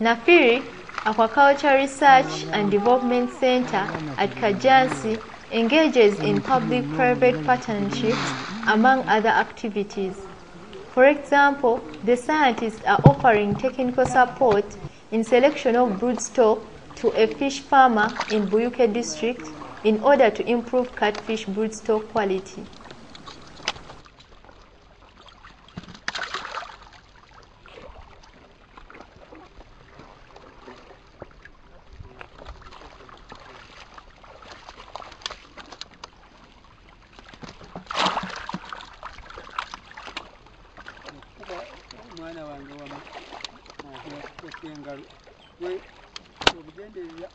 NaFIRRI Aquaculture Research and Development Center at Kajjansi engages in public-private partnerships among other activities. For example, the scientists are offering technical support in selection of broodstock to a fish farmer in Buyikwe district in order to improve catfish broodstock quality. mwana wange wama okusenga obugenderera